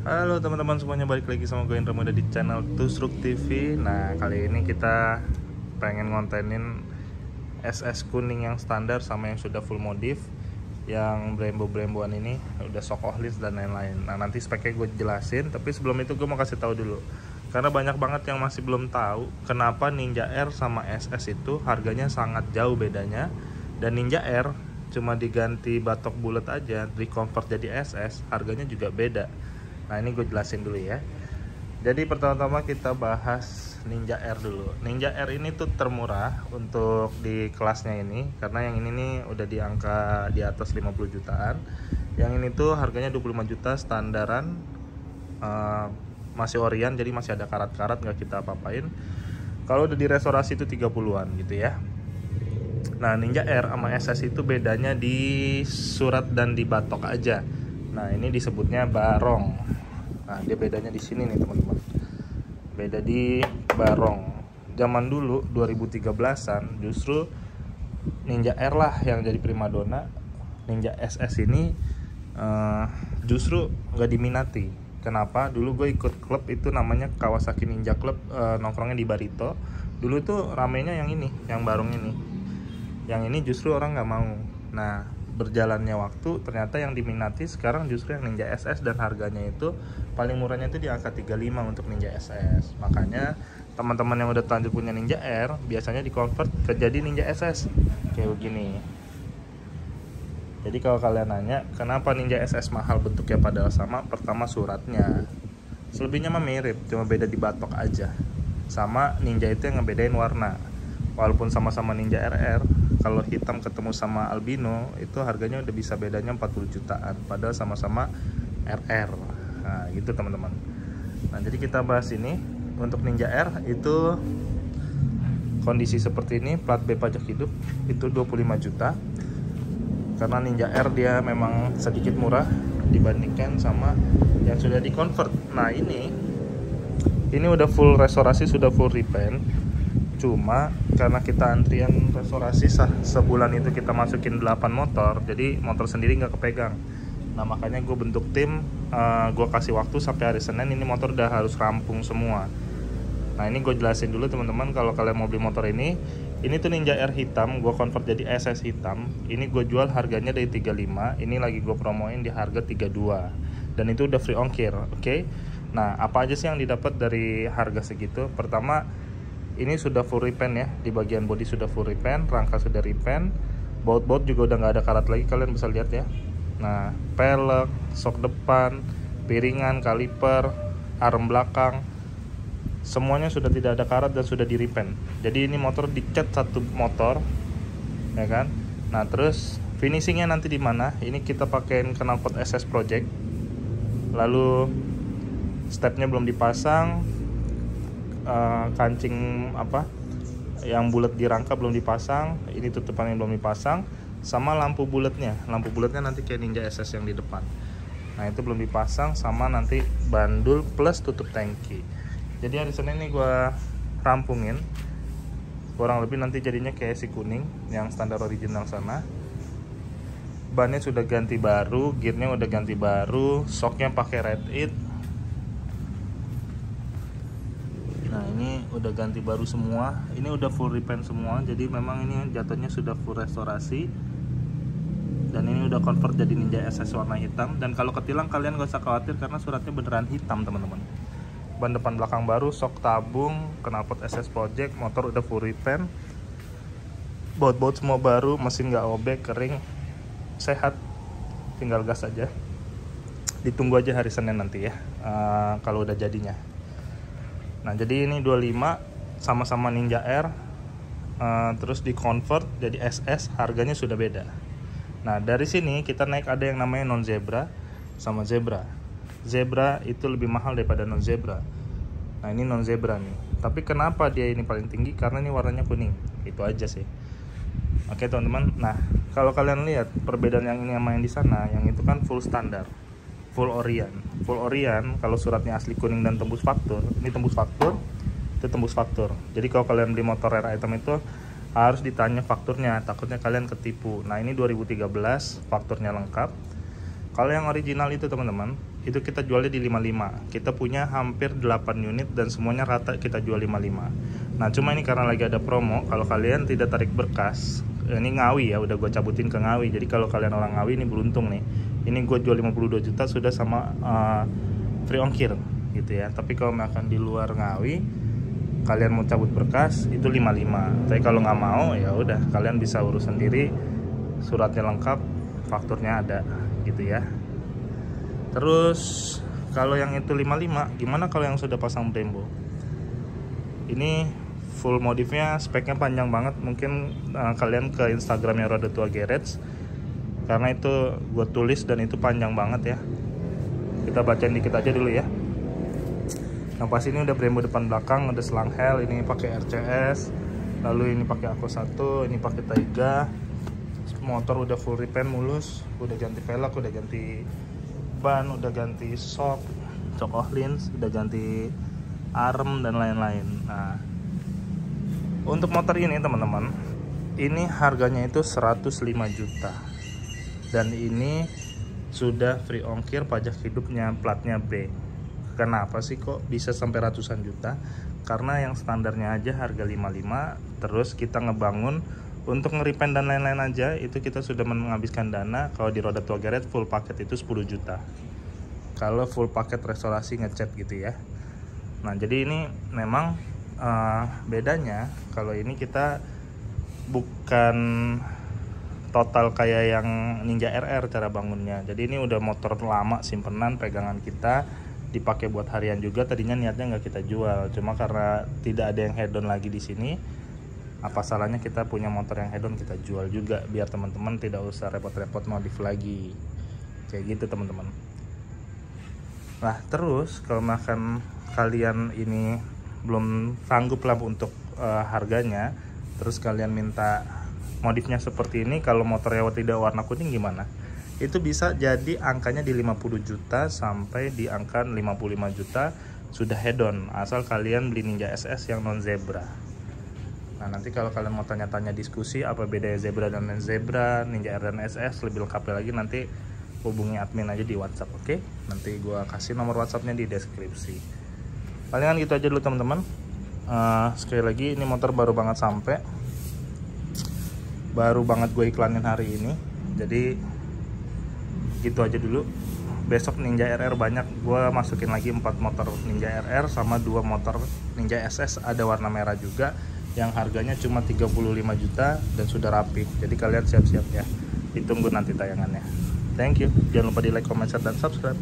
Halo teman-teman semuanya balik lagi sama gue Indra Muda di channel Tusruk TV Nah kali ini kita pengen ngontenin SS kuning yang standar sama yang sudah full modif Yang Brembo-Bremboan ini udah shock ohlins dan lain-lain. Nah nanti speknya gue jelasin tapi sebelum itu gue mau kasih tahu dulu. Karena banyak banget yang masih belum tahu Kenapa Ninja R sama SS itu harganya sangat jauh bedanya. Dan Ninja R cuma diganti batok bulat aja, reconvert jadi SS, harganya juga beda. Nah ini gue jelasin dulu ya. Jadi pertama-tama kita bahas Ninja R dulu. Ninja R ini tuh termurah untuk di kelasnya ini karena yang ini nih udah di angka di atas 50 jutaan. Yang ini tuh harganya 25 juta standaran uh, masih orian jadi masih ada karat-karat nggak kita apa-apain. Kalau udah di restorasi itu 30-an gitu ya. Nah, Ninja R sama SS itu bedanya di surat dan di batok aja. Nah, ini disebutnya barong. Nah, dia bedanya di sini nih, teman-teman. Beda di barong. Zaman dulu 2013-an justru Ninja R lah yang jadi primadona. Ninja SS ini uh, justru nggak diminati. Kenapa? Dulu gue ikut klub itu namanya Kawasaki Ninja Club uh, nongkrongnya di Barito. Dulu tuh ramenya yang ini, yang barong ini. Yang ini justru orang nggak mau. Nah, berjalannya waktu ternyata yang diminati sekarang justru yang Ninja SS dan harganya itu paling murahnya itu di angka 35 untuk Ninja SS makanya teman-teman yang udah lanjut punya Ninja R biasanya di convert ke jadi Ninja SS kayak begini. Jadi kalau kalian nanya kenapa Ninja SS mahal bentuknya padahal sama? Pertama suratnya. Selebihnya mah mirip cuma beda di batok aja. Sama Ninja itu yang ngebedain warna. Walaupun sama-sama Ninja RR kalau hitam ketemu sama albino itu harganya udah bisa bedanya 40 jutaan. Padahal sama-sama RR nah gitu teman-teman. Nah jadi kita bahas ini. Untuk Ninja R itu kondisi seperti ini plat B pajak hidup itu 25 juta. Karena Ninja R dia memang sedikit murah dibandingkan sama yang sudah di convert nah ini ini udah full restorasi sudah full repaint cuma karena kita antrian restorasi sebulan itu kita masukin 8 motor jadi motor sendiri nggak kepegang. Nah makanya gue bentuk tim uh, gue kasih waktu sampai hari Senin ini motor udah harus rampung semua. Nah ini gue jelasin dulu teman-teman kalau kalian mau beli motor ini. Ini tuh Ninja R hitam gue convert jadi SS hitam. Ini gue jual harganya dari 35 ini lagi gue promoin di harga 32 dan itu udah free ongkir oke? Okay? nah apa aja sih yang didapat dari harga segitu? Pertama ini sudah full repaint ya. Di bagian body sudah full repaint rangka sudah repaint. Baut-baut juga udah nggak ada karat lagi kalian bisa lihat ya. Nah pelek sok depan piringan kaliper arm belakang. Semuanya sudah tidak ada karat dan sudah di repaint. Jadi ini motor dicat satu motor ya kan? Nah terus finishingnya nanti di mana? Ini kita pakein knalpot SS Project. Lalu stepnya belum dipasang uh, kancing apa yang bulat di rangka belum dipasang ini tutupan yang belum dipasang sama lampu bulatnya. Lampu bulatnya nanti kayak Ninja SS yang di depan. Nah itu belum dipasang sama nanti bandul plus tutup tangki. Jadi hari Senin ini gue rampungin. Kurang lebih nanti jadinya kayak si kuning yang standar original sana. Bannya sudah ganti baru gearnya udah ganti baru shocknya pakai red it Nah ini udah ganti baru semua. Ini udah full repaint semua. Jadi memang ini jatuhnya sudah full restorasi. Dan ini udah convert jadi Ninja SS warna hitam. Dan kalau ketilang kalian gak usah khawatir Karena suratnya beneran hitam teman-teman. Ban depan belakang baru, sok tabung Knalpot SS Project, motor udah full repaint. Baut-baut semua baru, mesin gak obek, kering Sehat. Tinggal gas aja. Ditunggu aja hari Senin nanti ya uh, Kalau udah jadinya Nah, jadi ini 25 sama-sama Ninja R uh, terus di convert jadi SS harganya sudah beda. Nah, dari sini kita naik ada yang namanya non zebra sama zebra. Zebra itu lebih mahal daripada non zebra. Nah, ini non zebra nih. Tapi kenapa dia ini paling tinggi? Karena ini warnanya kuning. Itu aja sih. Oke, teman-teman. Nah, kalau kalian lihat perbedaan yang ini sama yang di sana, yang itu kan full standar full Orion. Full Orion kalau suratnya asli kuning dan tembus faktur ini tembus faktur itu tembus faktur. Jadi kalau kalian beli motor rare item itu harus ditanya fakturnya. Takutnya kalian ketipu. Nah ini 2013 fakturnya lengkap. Kalau yang original itu teman-teman itu kita jualnya di 55 kita punya hampir 8 unit dan semuanya rata kita jual 55 nah cuma ini karena lagi ada promo kalau kalian tidak tarik berkas ini Ngawi ya udah gue cabutin ke Ngawi. Jadi kalau kalian orang Ngawi ini beruntung nih ini gue jual 52 juta sudah sama uh, free ongkir gitu ya. Tapi kalau makan di luar Ngawi kalian mau cabut berkas itu 55 tapi kalau nggak mau ya udah kalian bisa urus sendiri suratnya lengkap fakturnya ada gitu ya. Terus kalau yang itu 55 gimana kalau yang sudah pasang Brembo? Ini full modifnya speknya panjang banget. Mungkin uh, kalian ke instagramnya Roda Tua Garage karena itu gue tulis dan itu panjang banget ya. Kita bacain dikit aja dulu ya. Yang pas ini udah Brembo depan belakang ada selang hell ini pakai RCS lalu ini pakai Ako 1 ini pakai Taiga. Motor udah full repaint mulus udah ganti velg udah ganti ban udah ganti shock shock lens udah ganti arm dan lain-lain. Nah untuk motor ini teman-teman ini harganya itu 105 juta dan ini sudah free ongkir pajak hidupnya platnya B. Kenapa sih kok bisa sampai ratusan juta? Karena yang standarnya aja harga 55 terus kita ngebangun untuk ngeripen dan lain-lain aja itu kita sudah menghabiskan dana. Kalau di roda tua Garret full paket itu 10 juta. Kalau full paket restorasi ngecat gitu ya. Nah jadi ini memang uh, bedanya kalau ini kita bukan total kayak yang Ninja RR cara bangunnya. Jadi ini udah motor lama simpenan pegangan kita dipakai buat harian juga. Tadinya niatnya nggak kita jual cuma karena tidak ada yang head on lagi di sini apa salahnya kita punya motor yang hedon kita jual juga biar teman-teman tidak usah repot-repot modif lagi. Kayak gitu teman-teman. Nah terus kalau makan kalian ini belum sanggup lah untuk uh, harganya terus kalian minta modifnya seperti ini kalau motornya tidak warna kuning gimana itu bisa jadi angkanya di 50 juta sampai di angka 55 juta sudah head on asal kalian beli Ninja SS yang non zebra Nah nanti kalau kalian mau tanya-tanya diskusi apa beda zebra dan zebra, Ninja R dan SS lebih lengkapnya lagi nanti hubungi admin aja di WhatsApp, oke? Okay? Nanti gue kasih nomor WhatsAppnya di deskripsi. Palingan gitu aja dulu teman-teman. Uh, sekali lagi ini motor baru banget sampai, baru banget gue iklanin hari ini, jadi gitu aja dulu. Besok Ninja RR banyak, gue masukin lagi 4 motor Ninja RR sama dua motor Ninja SS ada warna merah juga yang harganya cuma 35 juta dan sudah rapi. Jadi kalian siap-siap ya. Ditunggu nanti tayangannya. Thank you. Jangan lupa di like comment share dan subscribe